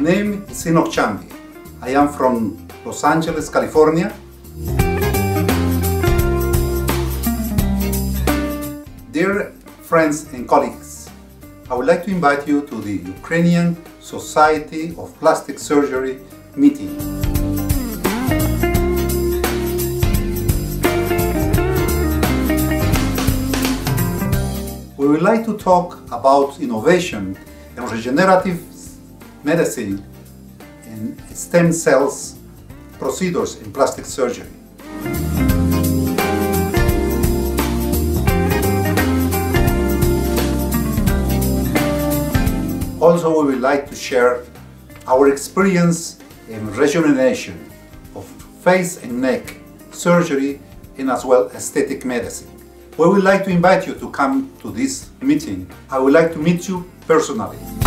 name is Enoc Chambi. I am from Los Angeles, California. Dear friends and colleagues, I would like to invite you to the Ukrainian Society of Plastic Surgery meeting. We would like to talk about innovation and regenerative medicine in stem cells procedures in plastic surgery. Also, we would like to share our experience in rejuvenation of face and neck surgery and as well aesthetic medicine. We would like to invite you to come to this meeting. I would like to meet you personally.